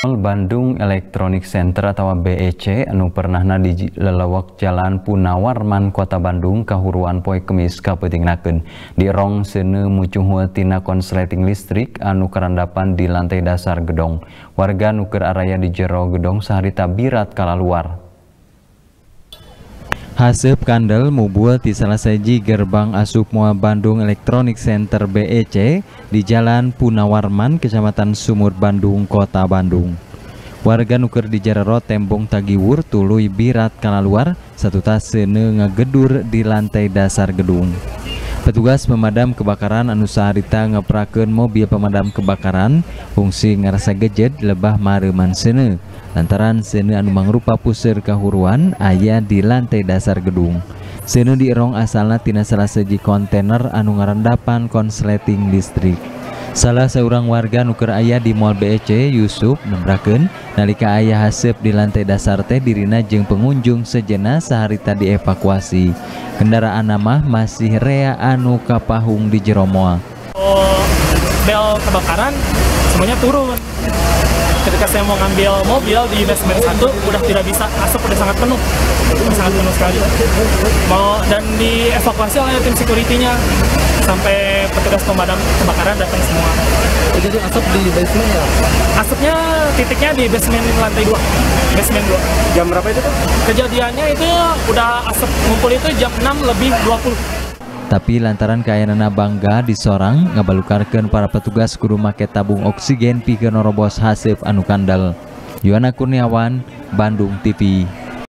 Bandung Electronic Center atau BEC anu pernahna di lelewak Jalan Punawarman Kota Bandung kahuruan poe kemis kapetingnakeun. Di rong sene mucuh tina konsleting listrik anu kerandapan di lantai dasar gedong. Warga nuker araya di jero gedong saharita birat kala Hasep kandel mubul di salah saji gerbang asup Mua Bandung Electronic Center BEC di Jalan Punawarman, Kecamatan Sumur Bandung, Kota Bandung. Warga nuker di Jararo tembong tagiwur tuluy birat kana luar satu tas sene ngegedur di lantai dasar gedung. Petugas pemadam kebakaran anu saharita ngeprakeun mobil pemadam kebakaran fungsi ngerasa gejed lebah mareman sene lantaran sene anu mangrupa puseur kahuruan ayah di lantai dasar gedung. Sene dierong asalna tina salah seji kontainer anu ngarandapan konsleting listrik salah seorang warga nuker ayah di Mall BEC Yusuf nembraken nalika ayah hasep di lantai dasar teh dirina jeng pengunjung sejenak saharita dievakuasi kendaraan nama masih rea anu kapahung di Jeromoa. Oh, bel kebakaran semuanya turun. Ketika saya mau ngambil mobil di basement satu udah tidak bisa asap udah sangat penuh. Sangat penuh sekali. Mau dan dievakuasi oleh tim securitynya sampai petugas pemadam kebakaran datang semua. Jadi asap di basement ya? asapnya titiknya di basement lantai 2 basement 2 jam berapa itu tuh? kejadiannya itu udah asap ngumpul itu jam 6 lebih 20 tapi lantaran kayanana bangga disorang ngabalukarkan para petugas kudu make tabung oksigen pikeun norobos hasep anu kandal Yuana Kurniawan Bandung TV